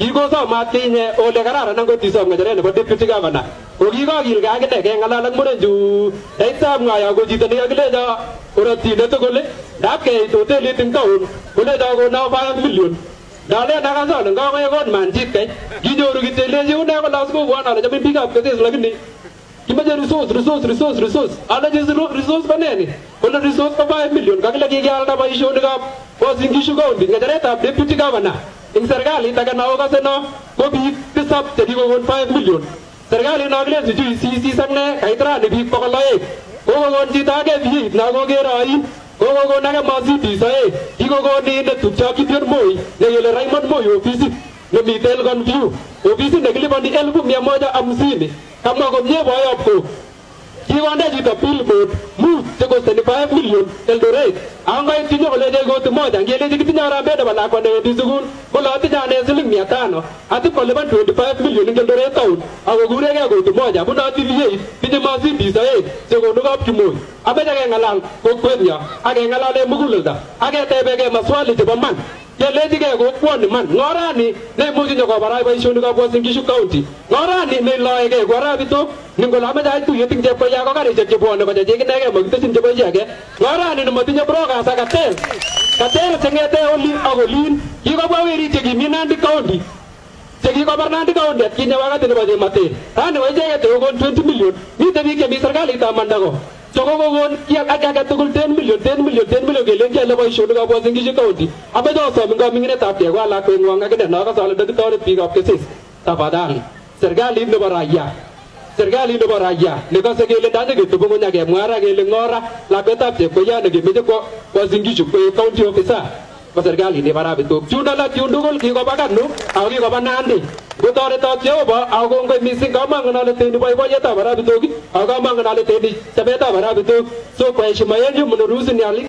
kikosomat kinye ole kararan angot isom ng'echeret nebo deputy governor ko kikokilgei akine keng'alal ak murenchu yaitab ng'aya ko chito nekakilecho orotyindet tugul ndap keit hotelit ing town kolecho kono 5 million Dalen akasole ngakoe kot manjit kai kinyoru kityo ilechi une kolas kobwon ale chomin biikab keses lakini kimache resource resource resource resource alechi resource ko nee ni kole resource ko 5 million kakile kikialda boisionikab Uasin Gishu County ng'echeretab deputy governor serikalit age no okase no ko biik tisab chekikokon 5 million serikalit no kilen sijui sisis ak ne kait rani biik bokol oeng kokokon chito age viet no kokere oin kokokon age Mercedes oeng kikokon indet tupcho Gideon Moi nekele Raymond Moi ofisit nemiten Elgon View ofisit nekiliponi elfu mia moja hamsini kamwa komie boyob ko kikonde chito billboard mut go to the five million Eldoret. Ang ngayon tinyo ko go to moja. Ang yele dikit niya rabe da bala kwanda yedi zugun. Kula ati jane siling miya tano. Ati ko leban 25 million ng Eldoret town. Ang gure ka go to moja. Buna ati liye. Tinyo masi bisa ye. go to up chimoy. Abe da ke ngalang. Kukwe niya. Ake ngalang I muguluza. Ake tebe ke maswali tiba man. Kelechigei kokwoni man. Ng'orani neimuchi nyokobarai boisionikab Uasin Gishu County. Ng'orani neiloegei ko arabitok ningole ameche ait tuyet ing chepkoya ko karisiek chebwone ko chechik inegei makiteshin chebo chi age ng'orani nemotinye brokas ak katel katel cheng'ete oli ak olin kikobwa werik chekimi Nandi County. Chekikobar Nandi County atkinye wakati nebo chematet rani ko icheket chekokon 20 million. Mite biik chemi serikalitab togo ko gon kiya aka ka tugul 10 million 10 million 10 million ke len kele boishonik ab Uasin County abe do som ngo minginet ab tego ke kwengwang akine no kasole dokitoret biik ab kesis tafadhali serikalit nebo raia serikalit nebo raia nekose kele ndache ketubung'uny akemwa ra kele ng'ora. Lakwetab chepkoyat nekemeche ko Uasin Gishu koek county officer ko serikalit nebo arabitok chun alak chun tugul kikoba kanu ako kikoba nandi kotoretot Jehova ako kongoi missing kamangen ale tendi boiboiyetab arabitok ako kamangen ale tendi chametab arabitok so kwa heshima yenu ni nialike